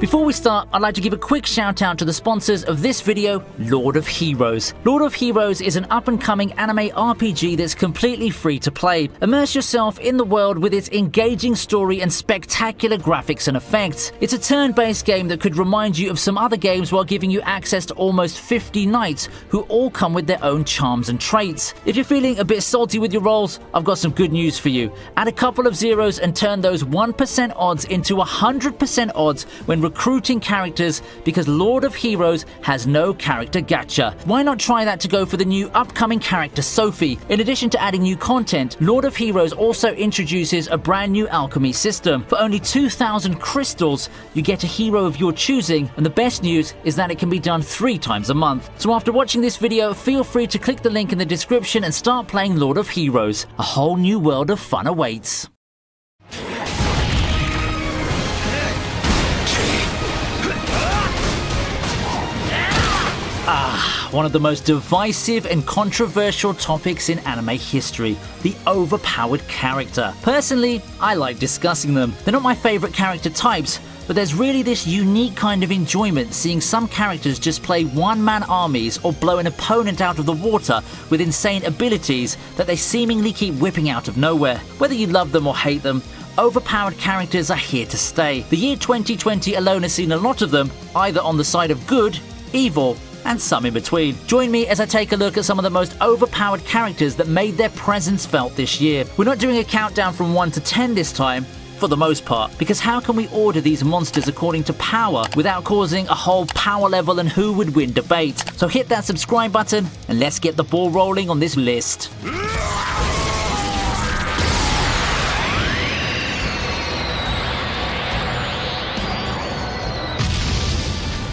Before we start, I'd like to give a quick shout out to the sponsors of this video, Lord of Heroes. Lord of Heroes is an up and coming anime RPG that's completely free to play. Immerse yourself in the world with its engaging story and spectacular graphics and effects. It's a turn based game that could remind you of some other games while giving you access to almost 50 knights who all come with their own charms and traits. If you're feeling a bit salty with your rolls, I've got some good news for you. Add a couple of zeros and turn those 1% odds into 100% odds when recruiting characters because Lord of Heroes has no character gacha. Why not try that to go for the new upcoming character Sophie? In addition to adding new content, Lord of Heroes also introduces a brand new alchemy system. For only 2,000 crystals, you get a hero of your choosing, and the best news is that it can be done three times a month. So after watching this video, feel free to click the link in the description and start playing Lord of Heroes. A whole new world of fun awaits. One of the most divisive and controversial topics in anime history the overpowered character. Personally, I like discussing them. They're not my favorite character types, but there's really this unique kind of enjoyment seeing some characters just play one man armies or blow an opponent out of the water with insane abilities that they seemingly keep whipping out of nowhere. Whether you love them or hate them, overpowered characters are here to stay. The year 2020 alone has seen a lot of them, either on the side of good, evil, and some in between. Join me as I take a look at some of the most overpowered characters that made their presence felt this year. We're not doing a countdown from 1 to 10 this time, for the most part, because how can we order these monsters according to power without causing a whole power level and who would win debate? So hit that subscribe button and let's get the ball rolling on this list.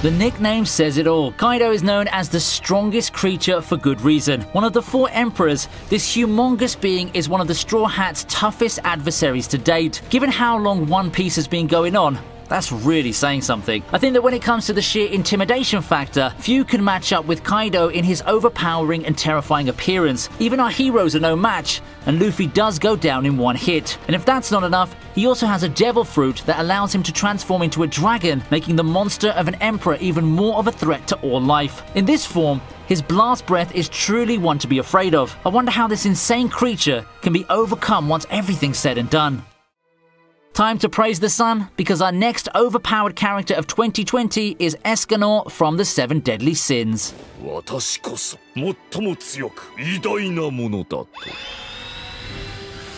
The nickname says it all. Kaido is known as the strongest creature for good reason. One of the four emperors, this humongous being is one of the Straw Hat's toughest adversaries to date. Given how long One Piece has been going on, that's really saying something. I think that when it comes to the sheer intimidation factor, few can match up with Kaido in his overpowering and terrifying appearance. Even our heroes are no match, and Luffy does go down in one hit. And if that's not enough, he also has a devil fruit that allows him to transform into a dragon, making the monster of an emperor even more of a threat to all life. In this form, his blast breath is truly one to be afraid of. I wonder how this insane creature can be overcome once everything's said and done. Time to praise the sun because our next overpowered character of 2020 is Escanor from the Seven Deadly Sins.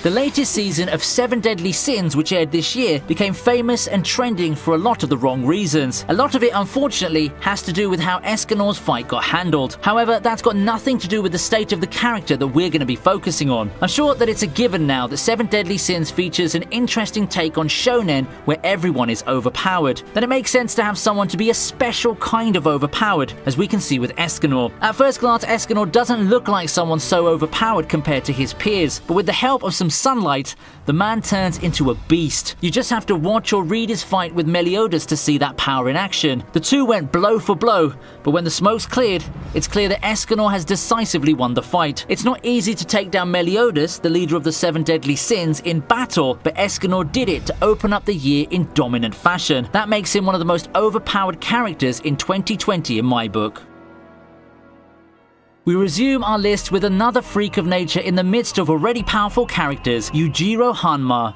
The latest season of Seven Deadly Sins, which aired this year, became famous and trending for a lot of the wrong reasons. A lot of it, unfortunately, has to do with how Escanor's fight got handled. However, that's got nothing to do with the state of the character that we're going to be focusing on. I'm sure that it's a given now that Seven Deadly Sins features an interesting take on shonen where everyone is overpowered. Then it makes sense to have someone to be a special kind of overpowered, as we can see with Escanor. At first glance, Escanor doesn't look like someone so overpowered compared to his peers, but with the help of some sunlight, the man turns into a beast. You just have to watch or read his fight with Meliodas to see that power in action. The two went blow for blow, but when the smoke's cleared, it's clear that Escanor has decisively won the fight. It's not easy to take down Meliodas, the leader of the Seven Deadly Sins, in battle, but Escanor did it to open up the year in dominant fashion. That makes him one of the most overpowered characters in 2020 in my book. We resume our list with another freak of nature in the midst of already powerful characters, Yujiro Hanma.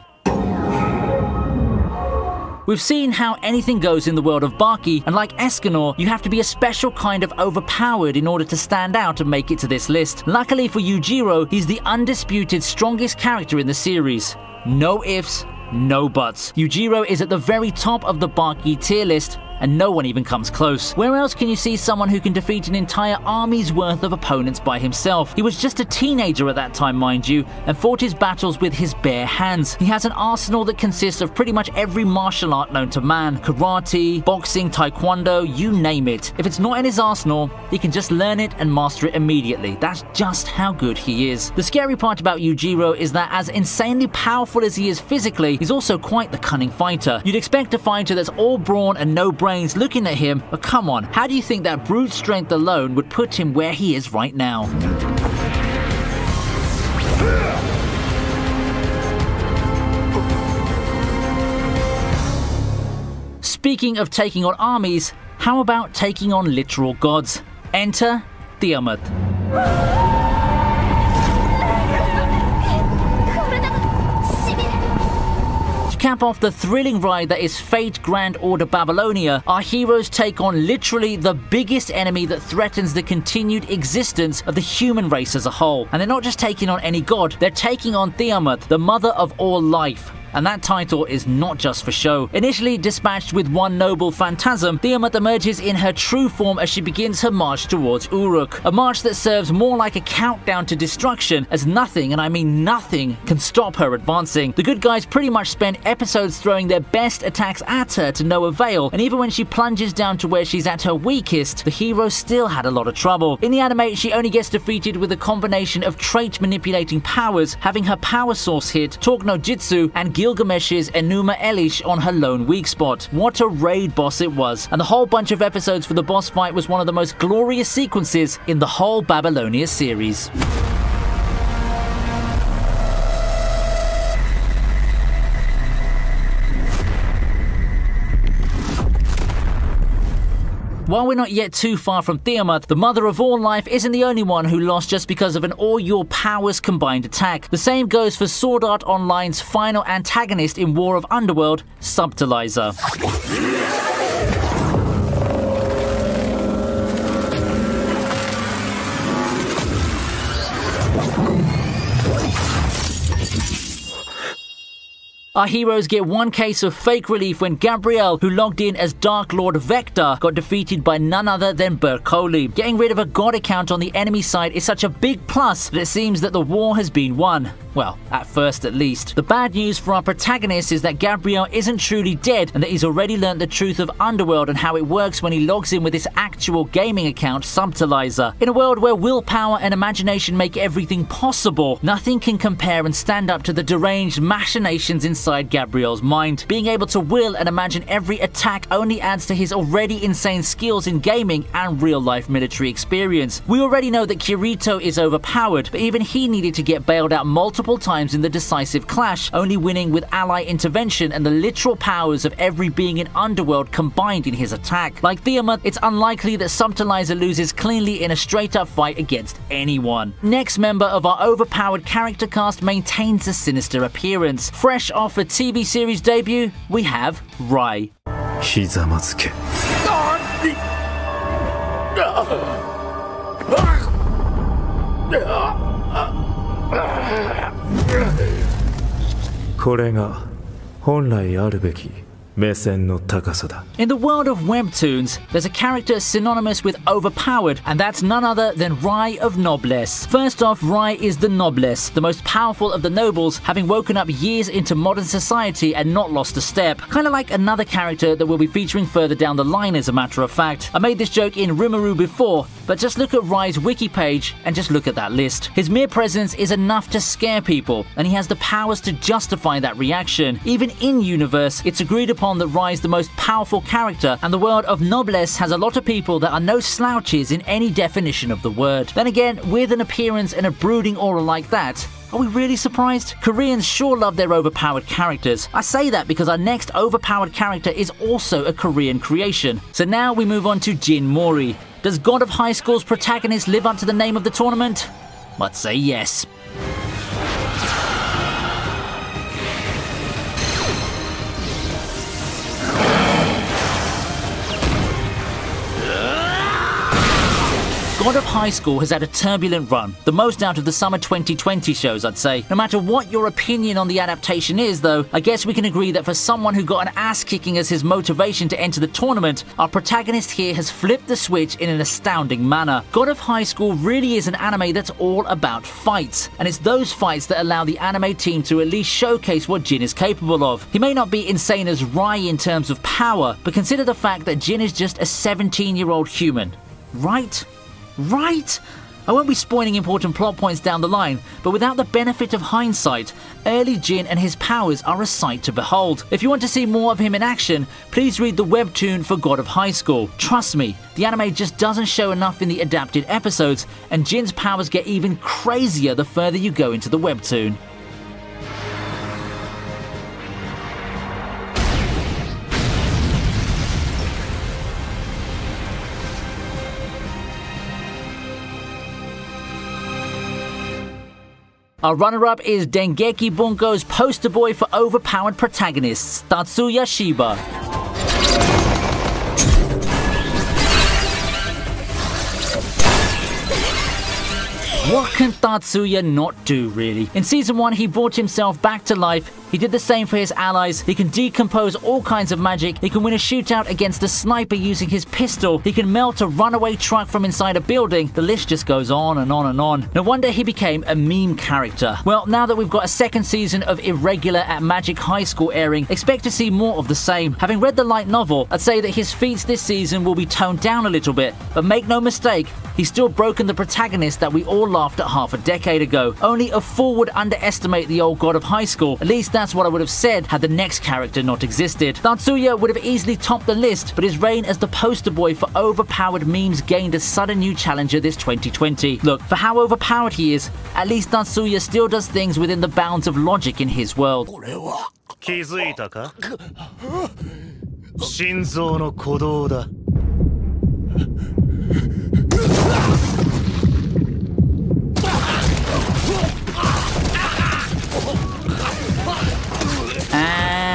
We've seen how anything goes in the world of Baki, and like Escanor, you have to be a special kind of overpowered in order to stand out and make it to this list. Luckily for Yujiro, he's the undisputed strongest character in the series. No ifs, no buts. Yujiro is at the very top of the Baki tier list, and no one even comes close. Where else can you see someone who can defeat an entire army's worth of opponents by himself? He was just a teenager at that time, mind you, and fought his battles with his bare hands. He has an arsenal that consists of pretty much every martial art known to man karate, boxing, taekwondo, you name it. If it's not in his arsenal, he can just learn it and master it immediately. That's just how good he is. The scary part about Yujiro is that as insanely powerful as he is physically, he's also quite the cunning fighter. You'd expect a fighter that's all brawn and no brains looking at him, but come on, how do you think that brute strength alone would put him where he is right now? Speaking of taking on armies, how about taking on literal gods? Enter Tiamat. Cap off the thrilling ride that is Fate Grand Order Babylonia, our heroes take on literally the biggest enemy that threatens the continued existence of the human race as a whole. And they're not just taking on any god, they're taking on Tiamat, the mother of all life and that title is not just for show. Initially dispatched with one noble phantasm, Tiamat emerges in her true form as she begins her march towards Uruk, a march that serves more like a countdown to destruction as nothing, and I mean nothing, can stop her advancing. The good guys pretty much spend episodes throwing their best attacks at her to no avail, and even when she plunges down to where she's at her weakest, the hero still had a lot of trouble. In the anime, she only gets defeated with a combination of trait manipulating powers, having her power source hit, Talk no Jutsu, and Gilgamesh's Enuma Elish on her lone weak spot. What a raid boss it was, and the whole bunch of episodes for the boss fight was one of the most glorious sequences in the whole Babylonia series. While we're not yet too far from Tiamat, the mother of all life isn't the only one who lost just because of an all your powers combined attack. The same goes for Sword Art Online's final antagonist in War of Underworld, Subtilizer. Our heroes get one case of fake relief when Gabriel, who logged in as Dark Lord Vector, got defeated by none other than Bercouli. Getting rid of a god account on the enemy side is such a big plus that it seems that the war has been won. Well, at first at least. The bad news for our protagonist is that Gabriel isn't truly dead and that he's already learned the truth of Underworld and how it works when he logs in with his actual gaming account, Subtilizer. In a world where willpower and imagination make everything possible, nothing can compare and stand up to the deranged machinations inside Gabriel's mind. Being able to will and imagine every attack only adds to his already insane skills in gaming and real life military experience. We already know that Kirito is overpowered, but even he needed to get bailed out multiple multiple times in the decisive clash, only winning with ally intervention and the literal powers of every being in Underworld combined in his attack. Like Tiamat, it's unlikely that Subtilizer loses cleanly in a straight up fight against anyone. Next member of our overpowered character cast maintains a sinister appearance. Fresh off a TV series debut, we have Rai. これが本来あるべき In the world of webtoons, there's a character synonymous with overpowered, and that's none other than Rai of Noblesse. First off, Rai is the Noblesse, the most powerful of the nobles, having woken up years into modern society and not lost a step. Kind of like another character that we'll be featuring further down the line, as a matter of fact. I made this joke in Rimuru before, but just look at Rai's wiki page and just look at that list. His mere presence is enough to scare people, and he has the powers to justify that reaction. Even in universe, it's agreed upon that Rai is the most powerful character, and the world of Noblesse has a lot of people that are no slouches in any definition of the word. Then again, with an appearance and a brooding aura like that, are we really surprised? Koreans sure love their overpowered characters. I say that because our next overpowered character is also a Korean creation. So now we move on to Jin Mori. Does God of High School's protagonist live up to the name of the tournament? Let's say yes. God of High School has had a turbulent run, the most out of the summer 2020 shows, I'd say. No matter what your opinion on the adaptation is, though, I guess we can agree that for someone who got an ass kicking as his motivation to enter the tournament, our protagonist here has flipped the switch in an astounding manner. God of High School really is an anime that's all about fights, and it's those fights that allow the anime team to at least showcase what Jin is capable of. He may not be insane as Rai in terms of power, but consider the fact that Jin is just a 17 year old human. Right? Right? I won't be spoiling important plot points down the line, but without the benefit of hindsight, early Jin and his powers are a sight to behold. If you want to see more of him in action, please read the webtoon for God of High School. Trust me, the anime just doesn't show enough in the adapted episodes, and Jin's powers get even crazier the further you go into the webtoon. Our runner-up is Dengeki Bunko's poster boy for overpowered protagonists, Tatsuya Shiba. What can Tatsuya not do, really? In season 1, he brought himself back to life he did the same for his allies. He can decompose all kinds of magic. He can win a shootout against a sniper using his pistol. He can melt a runaway truck from inside a building. The list just goes on and on and on. No wonder he became a meme character. Well, now that we've got a second season of Irregular at Magic High School airing, expect to see more of the same. Having read the light novel, I'd say that his feats this season will be toned down a little bit, but make no mistake, he's still broken the protagonist that we all laughed at half a decade ago. Only a fool would underestimate the old god of high school. At least that's what I would have said had the next character not existed. Tatsuya would have easily topped the list, but his reign as the poster boy for overpowered memes gained a sudden new challenger this 2020. Look, for how overpowered he is, at least Tatsuya still does things within the bounds of logic in his world. 気づいたか心臓の鼓動だ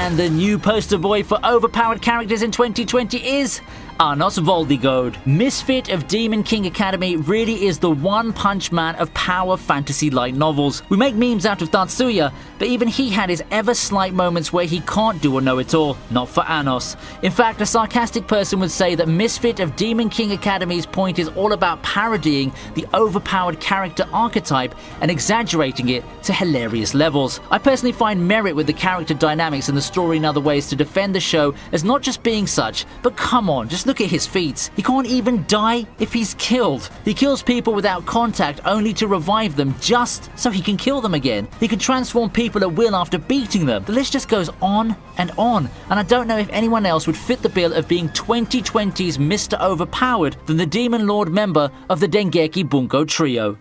And the new poster boy for overpowered characters in 2020 is Anos Voldigoad. Misfit of Demon King Academy really is the one punch man of power fantasy light novels. We make memes out of Tatsuya, but even he had his ever slight moments where he can't do a know it all. Not for Anos. In fact, a sarcastic person would say that Misfit of Demon King Academy's point is all about parodying the overpowered character archetype and exaggerating it to hilarious levels. I personally find merit with the character dynamics and the story in other ways to defend the show as not just being such, but come on, just look at his feats. He can't even die if he's killed. He kills people without contact only to revive them just so he can kill them again. He can transform people at will after beating them. The list just goes on and on. And I don't know if anyone else would fit the bill of being 2020's Mr. Overpowered than the Demon Lord member of the Dengeki Bunko trio.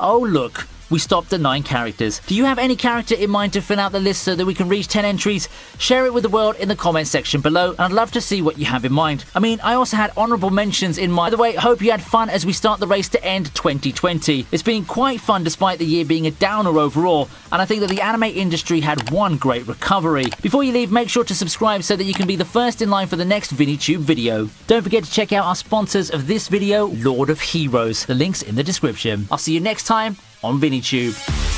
Oh look, we stopped at 9 characters. Do you have any character in mind to fill out the list so that we can reach 10 entries? Share it with the world in the comments section below and I'd love to see what you have in mind. I mean, I also had honourable mentions in mind. By the way, hope you had fun as we start the race to end 2020. It's been quite fun despite the year being a downer overall and I think that the anime industry had one great recovery. Before you leave, make sure to subscribe so that you can be the first in line for the next ViniiTube video. Don't forget to check out our sponsors of this video, Lord of Heroes. The link's in the description. I'll see you next time on ViniiTube.